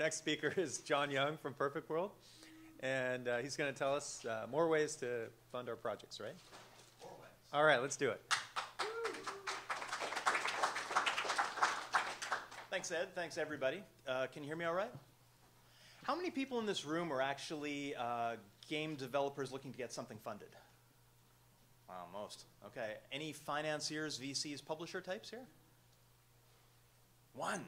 next speaker is John Young from Perfect World, and uh, he's going to tell us uh, more ways to fund our projects, right? All right, let's do it. Thanks, Ed. Thanks, everybody. Uh, can you hear me all right? How many people in this room are actually uh, game developers looking to get something funded? Wow, most. Okay. Any financiers, VCs, publisher types here? One.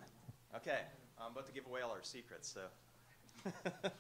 Okay. I'm about to give away all our secrets, so.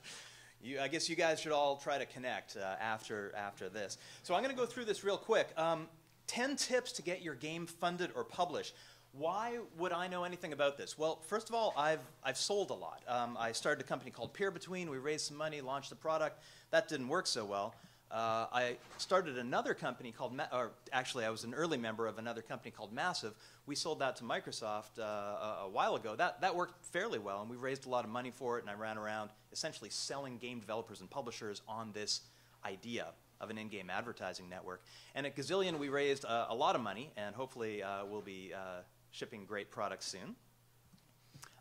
you, I guess you guys should all try to connect uh, after, after this. So I'm going to go through this real quick. Um, 10 tips to get your game funded or published. Why would I know anything about this? Well, first of all, I've, I've sold a lot. Um, I started a company called Peer Between. We raised some money, launched the product. That didn't work so well. Uh, I started another company called, Ma or actually, I was an early member of another company called Massive. We sold that to Microsoft uh, a, a, while ago. That, that worked fairly well, and we raised a lot of money for it, and I ran around essentially selling game developers and publishers on this idea of an in-game advertising network. And at Gazillion, we raised uh, a lot of money, and hopefully uh, we'll be uh, shipping great products soon.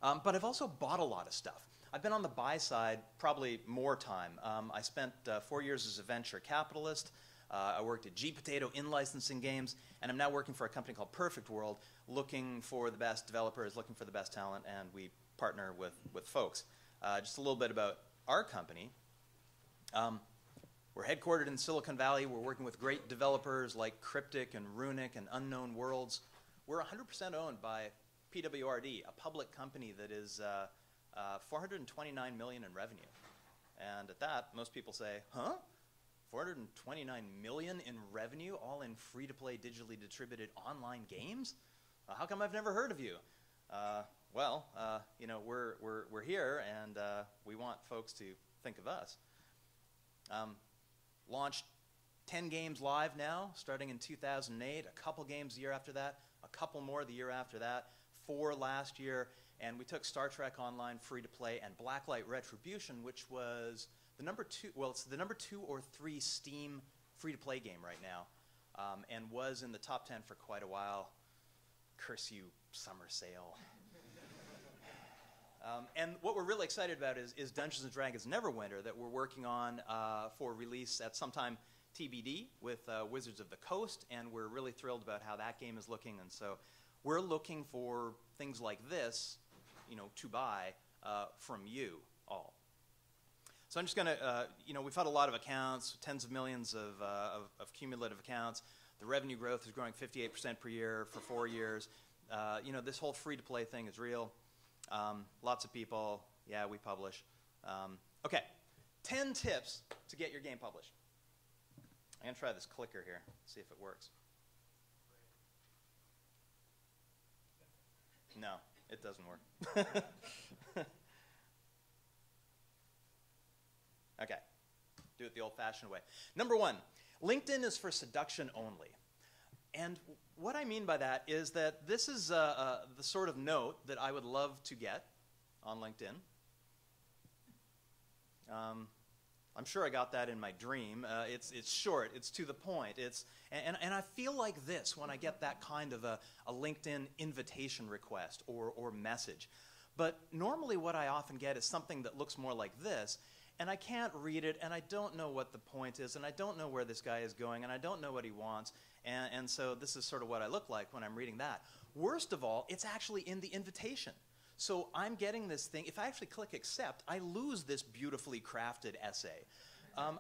Um, but I've also bought a lot of stuff. I've been on the buy side probably more time. Um, I spent uh, four years as a venture capitalist. Uh, I worked at gPotato in licensing games, and I'm now working for a company called Perfect World, looking for the best developers, looking for the best talent, and we partner with, with folks. Uh, just a little bit about our company. Um, we're headquartered in Silicon Valley. We're working with great developers like Cryptic and Runic and Unknown Worlds. We're 100% owned by PWRD, a public company that is uh, uh, 429 million in revenue. And at that, most people say, huh? 429 million in revenue, all in free-to-play, digitally distributed online games? Uh, how come I've never heard of you? Uh, well, uh, you know, we're, we're, we're here, and uh, we want folks to think of us. Um, launched 10 games live now, starting in 2008, a couple games the year after that, a couple more the year after that, four last year, and we took Star Trek Online free to play and Blacklight Retribution, which was the number two, well, it's the number two or three Steam free to play game right now, um, and was in the top 10 for quite a while. Curse you, summer sale. um, and what we're really excited about is, is, Dungeons and Dragons Neverwinter that we're working on uh, for release at sometime TBD with uh, Wizards of the Coast, and we're really thrilled about how that game is looking. And so we're looking for things like this you know, to buy uh, from you all. So I'm just going to, uh, you know, we've had a lot of accounts, tens of millions of, uh, of, of, cumulative accounts. The revenue growth is growing 58% per year for four years. Uh, you know, this whole free-to-play thing is real. Um, lots of people, yeah, we publish. Um, okay, 10 tips to get your game published. I'm going to try this clicker here, see if it works. No. It doesn't work. okay, do it the old fashioned way. Number one, LinkedIn is for seduction only. And what I mean by that is that this is uh, uh, the sort of note that I would love to get on LinkedIn. Um, I'm sure I got that in my dream. Uh, it's, it's short, it's to the point. It's, and, and I feel like this when I get that kind of a, a LinkedIn invitation request or, or message. But normally, what I often get is something that looks more like this, and I can't read it, and I don't know what the point is, and I don't know where this guy is going, and I don't know what he wants. And, and so, this is sort of what I look like when I'm reading that. Worst of all, it's actually in the invitation. So I'm getting this thing. If I actually click accept, I lose this beautifully crafted essay. Um,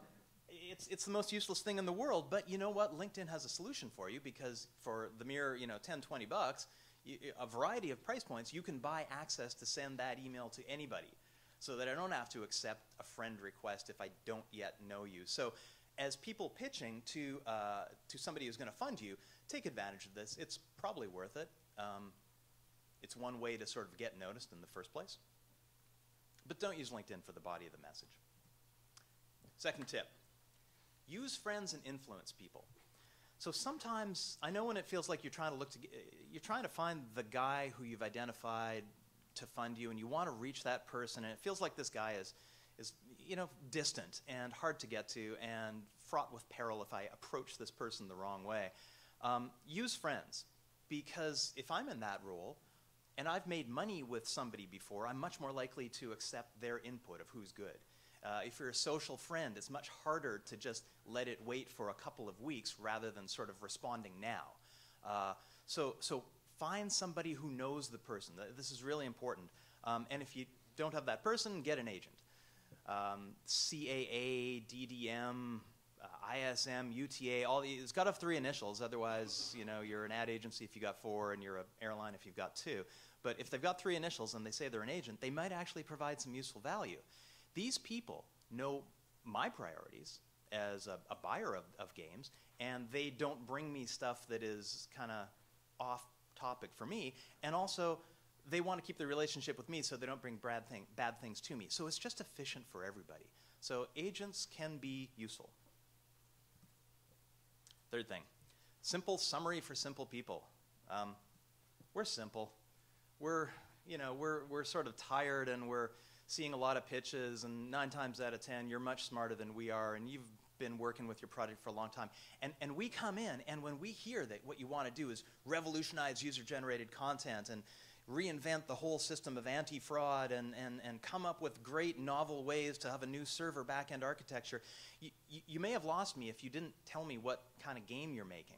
it's, it's the most useless thing in the world, but you know what? LinkedIn has a solution for you because for the mere you know 10, 20 bucks, you, a variety of price points, you can buy access to send that email to anybody so that I don't have to accept a friend request if I don't yet know you. So as people pitching to, uh, to somebody who's going to fund you, take advantage of this. It's probably worth it. Um, it's one way to sort of get noticed in the first place. But don't use LinkedIn for the body of the message. Second tip use friends and influence people. So sometimes I know when it feels like you're trying to look to you're trying to find the guy who you've identified to fund you and you want to reach that person and it feels like this guy is is you know distant and hard to get to and fraught with peril if I approach this person the wrong way. Um, use friends because if I'm in that role, and I've made money with somebody before, I'm much more likely to accept their input of who's good. Uh, if you're a social friend, it's much harder to just let it wait for a couple of weeks rather than sort of responding now. Uh, so, so find somebody who knows the person. This is really important. Um, and if you don't have that person, get an agent. Um, CAA, DDM, uh, ISM, UTA, all these, it's got to have three initials. Otherwise, you know, you're an ad agency if you got four, and you're an airline if you've got two. But if they've got three initials and they say they're an agent, they might actually provide some useful value. These people know my priorities as a, a buyer of, of games, and they don't bring me stuff that is kind of off topic for me. And also, they want to keep the relationship with me so they don't bring bad, thing, bad things to me. So it's just efficient for everybody. So agents can be useful. Third thing, simple summary for simple people. Um, we're simple. We're, you know, we're, we're sort of tired and we're seeing a lot of pitches, and nine times out of ten, you're much smarter than we are, and you've been working with your project for a long time. And, and we come in, and when we hear that what you want to do is revolutionize user generated content and reinvent the whole system of anti fraud and, and, and come up with great novel ways to have a new server backend architecture, you, you, you may have lost me if you didn't tell me what kind of game you're making.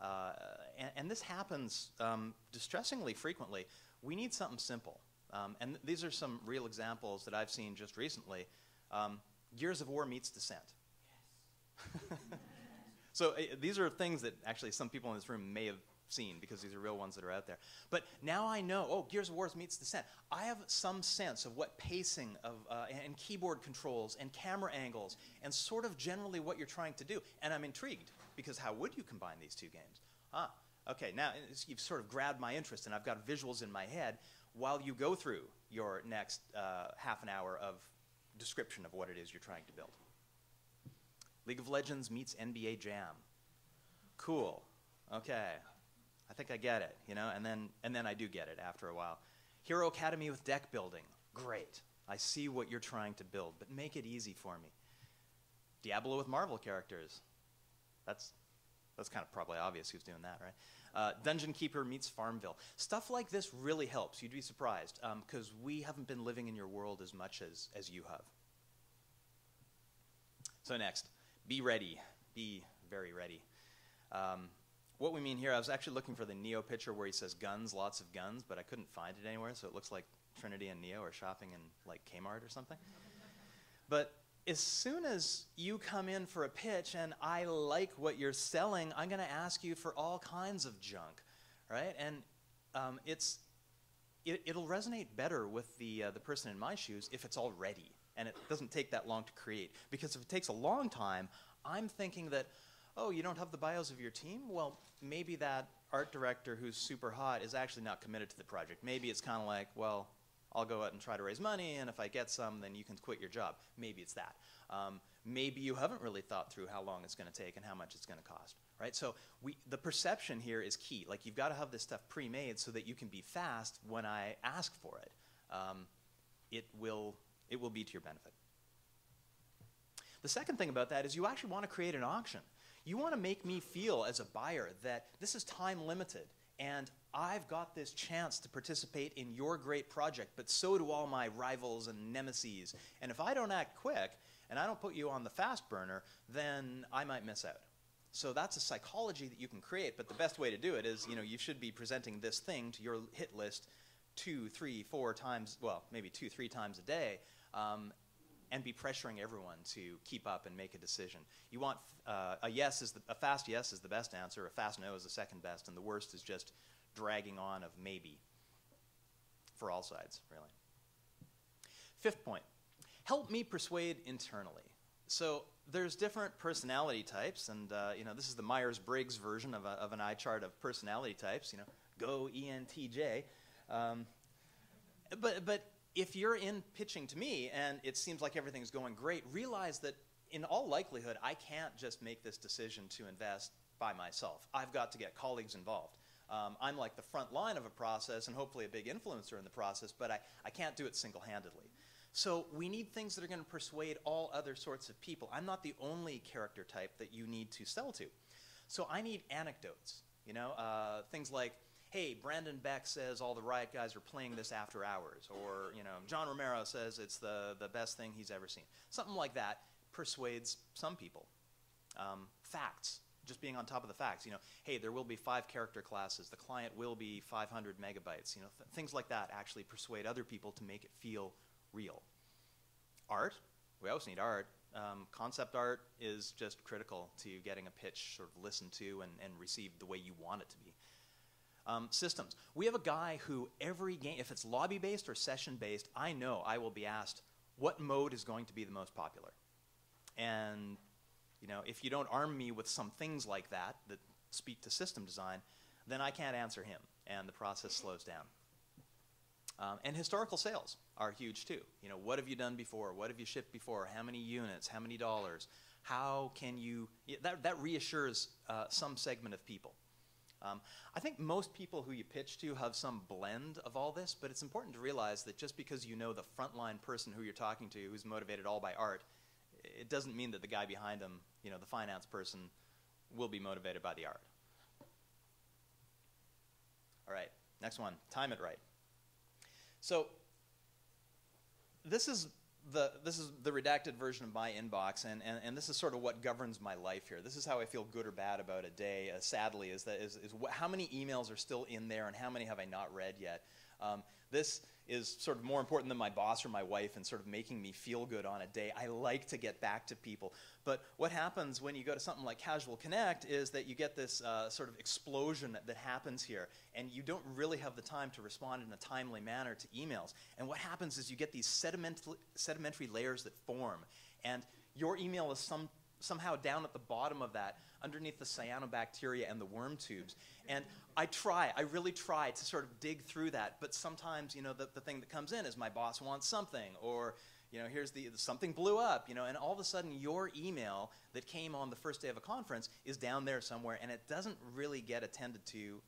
Uh, and, and, this happens um, distressingly frequently. We need something simple. Um, and th these are some real examples that I've seen just recently. Um, Gears of War meets Descent. Yes. so uh, these are things that actually some people in this room may have because these are real ones that are out there. But now I know, oh, Gears of War meets Descent. I have some sense of what pacing of, uh, and keyboard controls and camera angles and sort of generally what you're trying to do. And I'm intrigued because how would you combine these two games? Ah, okay, now you've sort of grabbed my interest and I've got visuals in my head while you go through your next uh, half an hour of description of what it is you're trying to build. League of Legends meets NBA Jam. Cool. Okay. I think I get it, you know, and then and then I do get it after a while. Hero Academy with deck building. Great. I see what you're trying to build, but make it easy for me. Diablo with Marvel characters. That's that's kind of probably obvious who's doing that, right? Uh, Dungeon Keeper meets Farmville. Stuff like this really helps. You'd be surprised because um, we haven't been living in your world as much as, as you have. So next, be ready. Be very ready. Um, what we mean here, I was actually looking for the Neo picture where he says guns, lots of guns, but I couldn't find it anywhere, so it looks like Trinity and Neo are shopping in like Kmart or something. But as soon as you come in for a pitch and I like what you're selling, I'm going to ask you for all kinds of junk, right? And um, it's it, will resonate better with the uh, the person in my shoes if it's all ready and it doesn't take that long to create. Because if it takes a long time, I'm thinking that, oh, you don't have the bios of your team? Well, maybe that art director who's super hot is actually not committed to the project. Maybe it's kind of like, well, I'll go out and try to raise money, and if I get some, then you can quit your job. Maybe it's that. Um, maybe you haven't really thought through how long it's going to take and how much it's going to cost, right? So we, the perception here is key. Like you've got to have this stuff pre-made so that you can be fast when I ask for it. Um, it will it will be to your benefit. The second thing about that is you actually want to create an auction. You want to make me feel as a buyer that this is time limited and I've got this chance to participate in your great project, but so do all my rivals and nemesis. And if I don't act quick and I don't put you on the fast burner, then I might miss out. So that's a psychology that you can create, but the best way to do it is, you know, you should be presenting this thing to your hit list two, three, four times, well, maybe two, three times a day, um, and be pressuring everyone to keep up and make a decision. You want uh, a yes is the, a fast yes is the best answer, a fast no is the second best, and the worst is just dragging on of maybe for all sides, really. Fifth point, help me persuade internally. So there's different personality types, and uh, you know this is the Myers-Briggs version of, a, of an eye chart of personality types. You know, go ENTJ. Um, but but if you're in pitching to me and it seems like everything's going great, realize that in all likelihood I can't just make this decision to invest by myself. I've got to get colleagues involved. Um, I'm like the front line of a process and hopefully a big influencer in the process, but I, I can't do it single handedly. So we need things that are going to persuade all other sorts of people. I'm not the only character type that you need to sell to. So I need anecdotes, you know, uh, things like, hey, Brandon Beck says all the Riot guys are playing this after hours, or you know, John Romero says it's the the best thing he's ever seen. Something like that persuades some people. Um, facts, just being on top of the facts. You know, hey, there will be five character classes. The client will be 500 megabytes. You know, th- things like that actually persuade other people to make it feel real. Art, we always need art. Um, concept art is just critical to getting a pitch sort of listened to and, and received the way you want it to be. Um, systems. We have a guy who every game, if it's lobby based or session based, I know I will be asked what mode is going to be the most popular. And you know, if you don't arm me with some things like that that speak to system design, then I can't answer him, and the process slows down. Um, and historical sales are huge too. You know, what have you done before? What have you shipped before? How many units? How many dollars? How can you? That, that reassures uh, some segment of people. Um, I think most people who you pitch to have some blend of all this, but it's important to realize that just because you know the frontline person who you're talking to who's motivated all by art, it doesn't mean that the guy behind them, you know, the finance person, will be motivated by the art. All right, next one, time it right. So this is the this is the redacted version of my inbox, and, and, and this is sort of what governs my life here. This is how I feel good or bad about a day. Uh, sadly, is that is, is how many emails are still in there, and how many have I not read yet. Um, this is sort of more important than my boss or my wife and sort of making me feel good on a day. I like to get back to people. But what happens when you go to something like Casual Connect is that you get this uh, sort of explosion that, that happens here, and you don't really have the time to respond in a timely manner to emails. And what happens is you get these sediment, sedimentary layers that form, and your email is some, somehow down at the bottom of that underneath the cyanobacteria and the worm tubes. And I try, I really try to sort of dig through that, but sometimes, you know, the, the thing that comes in is my boss wants something, or, you know, here's the, something blew up, you know, and all of a sudden your email that came on the first day of a conference is down there somewhere, and it doesn't really get attended to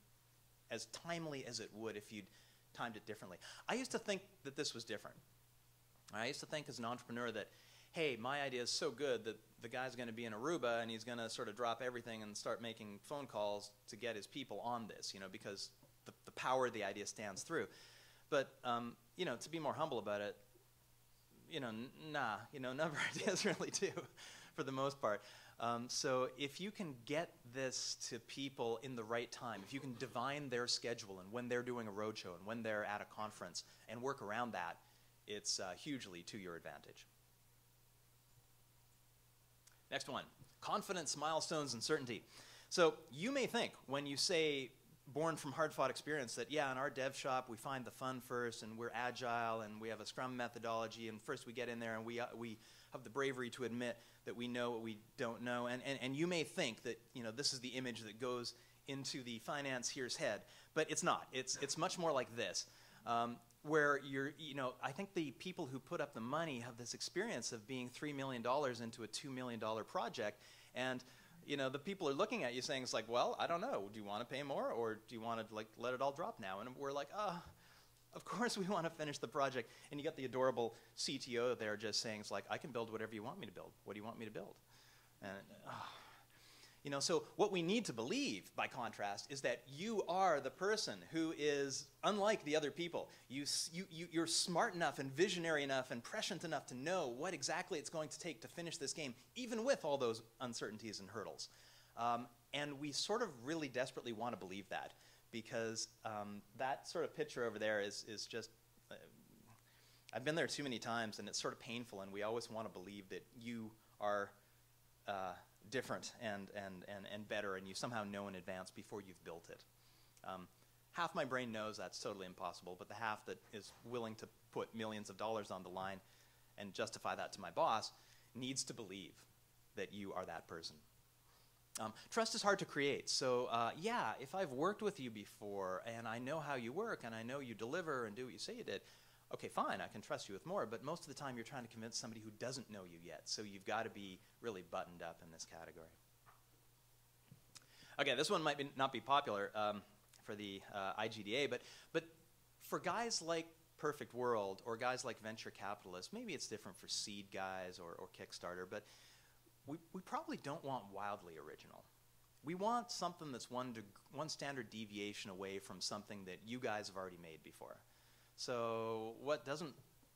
as timely as it would if you'd timed it differently. I used to think that this was different. I used to think as an entrepreneur that, hey, my idea is so good that the guy's going to be in Aruba and he's going to sort of drop everything and start making phone calls to get his people on this, you know, because the, the power of the idea stands through. But, um, you know, to be more humble about it, you know, nah, you know, our ideas really do for the most part. Um, so if you can get this to people in the right time, if you can divine their schedule and when they're doing a roadshow and when they're at a conference and work around that, it's uh, hugely to your advantage. Next one confidence, milestones, and certainty. So you may think when you say born from hard fought experience that, yeah, in our dev shop, we find the fun first and we're agile and we have a scrum methodology, and first we get in there and we, uh, we have the bravery to admit that we know what we don't know. And, and, and you may think that you know, this is the image that goes into the financier's head, but it's not. It's, it's much more like this. Um, where you're, you know, I think the people who put up the money have this experience of being $3 million into a $2 million project. And, you know, the people are looking at you saying, it's like, well, I don't know. Do you want to pay more or do you want to, like, let it all drop now? And we're like, oh, of course we want to finish the project. And you got the adorable CTO there just saying, it's like, I can build whatever you want me to build. What do you want me to build? And, oh, you know, so what we need to believe, by contrast, is that you are the person who is unlike the other people. You, you, you, you're smart enough and visionary enough and prescient enough to know what exactly it's going to take to finish this game, even with all those uncertainties and hurdles. Um, and we sort of really desperately want to believe that because um, that sort of picture over there is, is just. Uh, I've been there too many times, and it's sort of painful, and we always want to believe that you are. Uh, different and, and, and, and better, and you somehow know in advance before you've built it. Um, half my brain knows that's totally impossible, but the half that is willing to put millions of dollars on the line and justify that to my boss needs to believe that you are that person. Um, trust is hard to create. So, uh, yeah, if I've worked with you before and I know how you work and I know you deliver and do what you say you did, okay, fine, I can trust you with more, but most of the time you're trying to convince somebody who doesn't know you yet. So you've got to be really buttoned up in this category. Okay, this one might be, not be popular um, for the uh, IGDA, but, but for guys like Perfect World or guys like venture capitalists, maybe it's different for seed guys or, or Kickstarter, but we, we probably don't want wildly original. we want something that's one, one standard deviation away from something that you guys have already made before. So what doesn't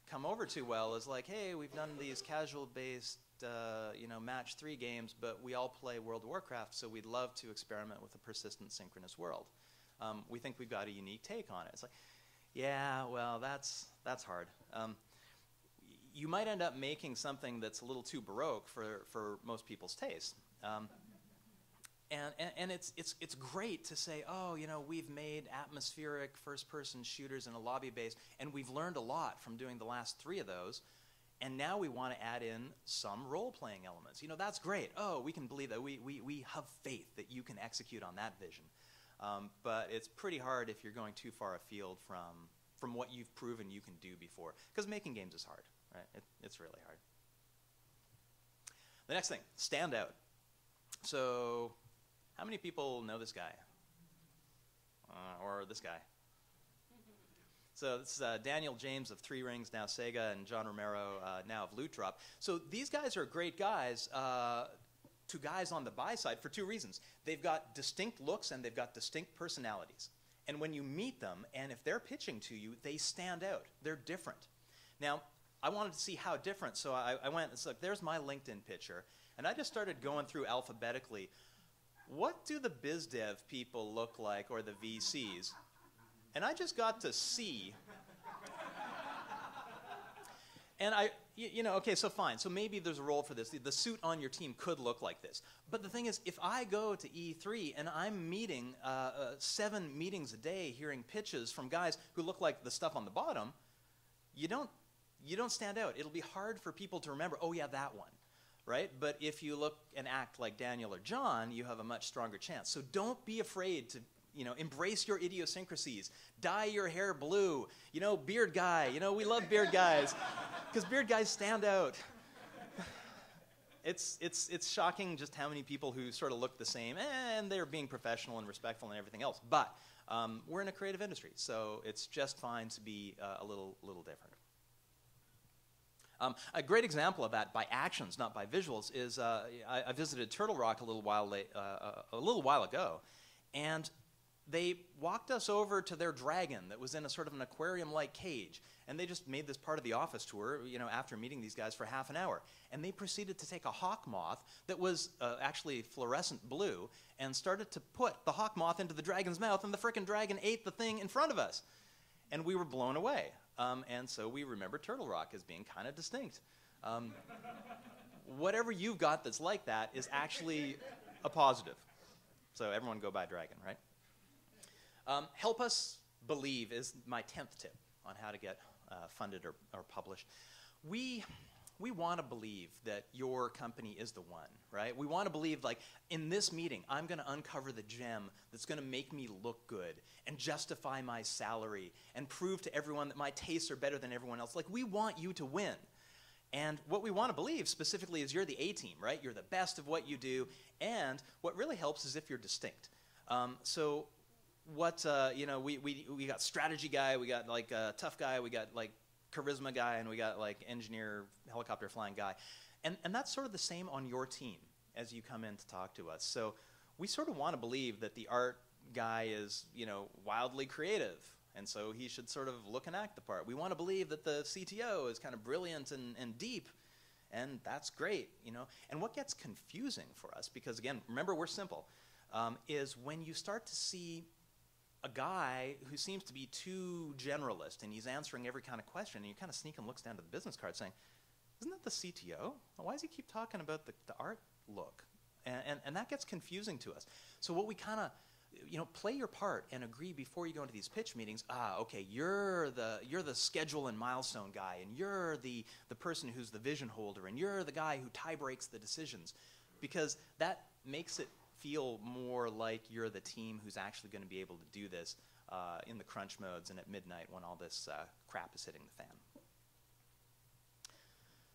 come over too well is like, hey, we've done these casual-based, uh, you know, match three games, but we all play World of Warcraft, so we'd love to experiment with a persistent synchronous world. Um, we think we've got a unique take on it. It's like, yeah, well, that's that's hard. Um, you might end up making something that's a little too baroque for, for most people's taste. Um, and, and, and it's, it's, it's great to say, oh, you know, we've made atmospheric first person shooters in a lobby base, and we've learned a lot from doing the last three of those. And now we want to add in some role playing elements. You know, that's great. Oh, we can believe that. We, we, we have faith that you can execute on that vision. Um, but it's pretty hard if you're going too far afield from, from what you've proven you can do before. Because making games is hard, right? It, it's really hard. The next thing, stand out. So, how many people know this guy? Uh, or this guy? So this is uh, Daniel James of Three Rings, now Sega, and John Romero, uh, now of Loot Drop. So these guys are great guys uh, to guys on the buy side for two reasons. They've got distinct looks and they've got distinct personalities. And when you meet them, and if they're pitching to you, they stand out. They're different. Now, I wanted to see how different, so I, I went, it's like, there's my LinkedIn picture. And I just started going through alphabetically. What do the biz dev people look like, or the VCs? And I just got to see. And I, you, know, okay, so fine. So maybe there's a role for this. The, the suit on your team could look like this. But the thing is, if I go to E3 and I'm meeting uh, uh, seven meetings a day, hearing pitches from guys who look like the stuff on the bottom, you don't, you don't stand out. It'll be hard for people to remember. Oh yeah, that one, right? But if you look and act like Daniel or John, you have a much stronger chance. So don't be afraid to you know, embrace your idiosyncrasies. Dye your hair blue. You know, beard guy. You know, we love beard guys because beard guys stand out. It's, it's, it's shocking just how many people who sort of look the same and they're being professional and respectful and everything else. But um, we're in a creative industry, so it's just fine to be uh, a little, little different. Um, a great example of that by actions, not by visuals, is uh, I, I, visited Turtle Rock a little while late, uh, a little while ago, and they walked us over to their dragon that was in a sort of an aquarium-like cage, and they just made this part of the office tour, you know, after meeting these guys for half an hour. And they proceeded to take a hawk moth that was uh, actually fluorescent blue and started to put the hawk moth into the dragon's mouth, and the frickin' dragon ate the thing in front of us. And we were blown away. Um, and so we remember Turtle Rock as being kind of distinct. Um, whatever you've got that's like that is actually a positive. So everyone go buy Dragon, right? Um, help us believe is my 10th tip on how to get uh, funded or, or published. We, we want to believe that your company is the one, right? We want to believe, like, in this meeting, I'm going to uncover the gem that's going to make me look good and justify my salary and prove to everyone that my tastes are better than everyone else. Like, we want you to win. And what we want to believe specifically is you're the A team, right? You're the best of what you do. And what really helps is if you're distinct. Um, so what uh, you know we, we we got strategy guy we got like a tough guy we got like charisma guy and we got like engineer helicopter flying guy. And and that's sort of the same on your team as you come in to talk to us. So we sort of want to believe that the art guy is you know wildly creative and so he should sort of look and act the part. We want to believe that the cto is kind of brilliant and, and deep and that's great you know? And what gets confusing for us because again remember we're simple um, is when you start to see a guy who seems to be too generalist and he's answering every kind of question and you kind of sneak and looks down to the business card saying isn't that the cto why does he keep talking about the, the art look? And, and, and that gets confusing to us. So what we kind of you know play your part and agree before you go into these pitch meetings ah okay you're the you're the schedule and milestone guy and you're the the person who's the vision holder and you're the guy who tie breaks the decisions. Because that makes it feel more like you're the team who's actually going to be able to do this uh, in the crunch modes and at midnight when all this uh, crap is hitting the fan.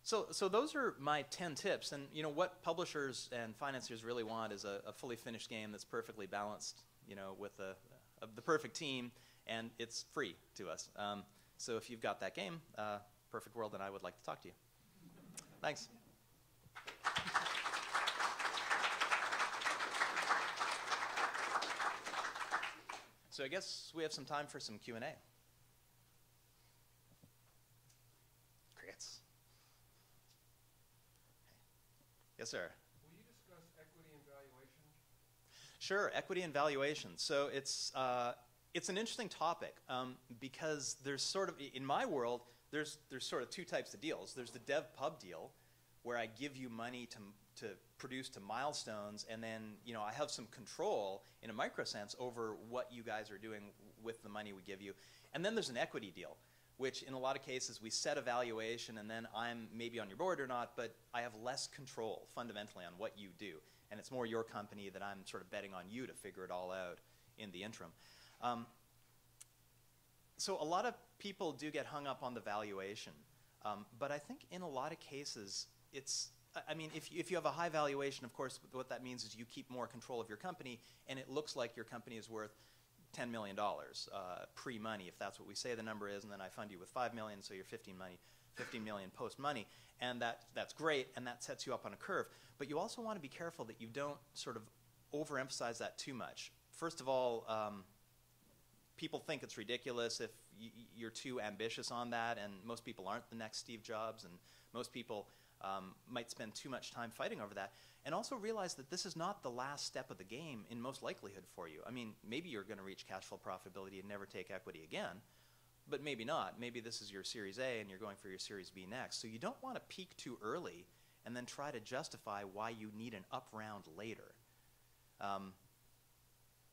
So, so those are my 10 tips. And you know what publishers and financiers really want is a, a fully finished game that's perfectly balanced, you know, with a, a, the perfect team, and it's free to us. Um, so if you've got that game, uh, Perfect World, then I would like to talk to you. Thanks. So I guess we have some time for some Q and A. Crickets. Yes, sir. Will you discuss equity and valuation? Sure, equity and valuation. So it's uh, it's an interesting topic um, because there's sort of in my world there's there's sort of two types of deals. There's the dev pub deal where I give you money to to produce to milestones, and then you know I have some control in a micro sense over what you guys are doing with the money we give you. And then there's an equity deal, which in a lot of cases we set a valuation, and then I'm maybe on your board or not, but I have less control fundamentally on what you do, and it's more your company that I'm sort of betting on you to figure it all out in the interim. Um, so a lot of people do get hung up on the valuation, um, but I think in a lot of cases it's I- mean, if you, if you have a high valuation, of course, what that means is you keep more control of your company, and it looks like your company is worth ten million dollars uh, pre-money, if that's what we say the number is, and then I fund you with 5 million, so you're fifteen money, fifteen million post-money, and that that's great, and that sets you up on a curve. But you also want to be careful that you don't sort of overemphasize that too much. First of all, um, people think it's ridiculous if you're too ambitious on that, and most people aren't the next Steve Jobs, and most people um, might spend too much time fighting over that. And also realize that this is not the last step of the game in most likelihood for you. I mean, maybe you're going to reach cash flow profitability and never take equity again, but maybe not. Maybe this is your Series A and you're going for your Series B next. So you don't want to peak too early and then try to justify why you need an up round later. Um,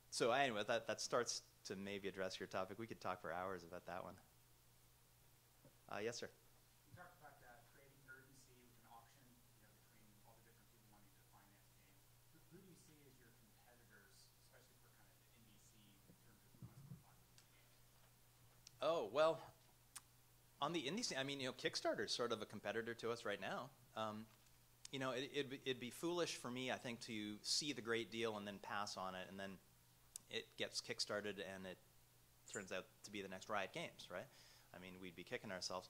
so anyway, that, that starts to maybe address your topic. We could talk for hours about that one. Uh, yes, sir. You talked about uh, creating urgency with an auction, you know, between all the different people wanting to finance games. Who, who do you see as your competitors, especially for kind of the indie scene, in terms of who wants to fund these games? Oh, well, on the indie scene, I mean, you know, Kickstarter is sort of a competitor to us right now. Um, you know, it, it'd, be- it'd be foolish for me, I think, to see the great deal and then pass on it, and then it gets kickstarted and it turns out to be the next Riot Games, right? I mean, we'd be kicking ourselves.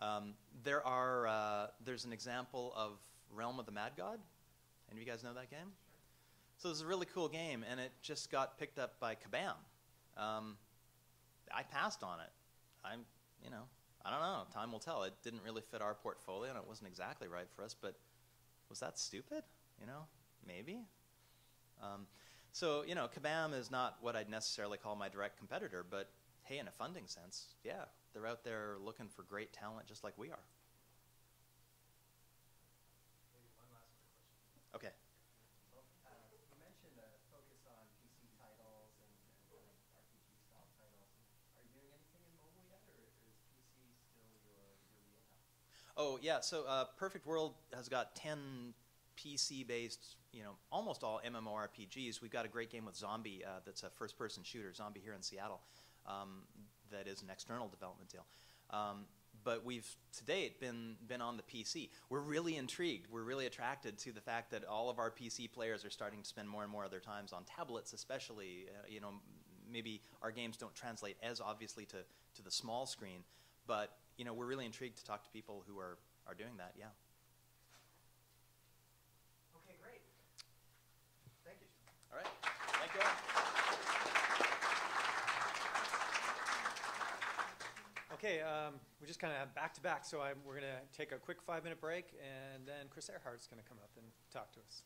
Um, there are, uh, there's an example of Realm of the Mad God. Any of you guys know that game? So is a really cool game, and it just got picked up by Kabam. Um, I passed on it. I'm, you know, I don't know. Time will tell. It didn't really fit our portfolio, and it wasn't exactly right for us. But was that stupid? You know, maybe. Um, so you know, Kabam is not what I'd necessarily call my direct competitor, but hey, in a funding sense, yeah, they're out there looking for great talent, just like we are. Maybe one last quick question. Okay. Well, uh, you mentioned a focus on PC titles and, and kind of RPG style titles. Are you doing anything in mobile yet, or, or is PC still your, your wheelhouse? Oh yeah, so uh, Perfect World has got ten PC-based, you know, almost all MMORPGs. We've got a great game with Zombie uh, that's a first-person shooter, Zombie here in Seattle, um, that is an external development deal. Um, but we've to date been been on the PC. We're really intrigued. We're really attracted to the fact that all of our PC players are starting to spend more and more of their times on tablets, especially. Uh, you know, maybe our games don't translate as obviously to to the small screen, but you know, we're really intrigued to talk to people who are are doing that. Yeah. Okay, great. Thank you. All right. Thank you all. Okay, um, we just kind of back to back, so I'm, we're going to take a quick five minute break, and then Chris Earhart's going to come up and talk to us.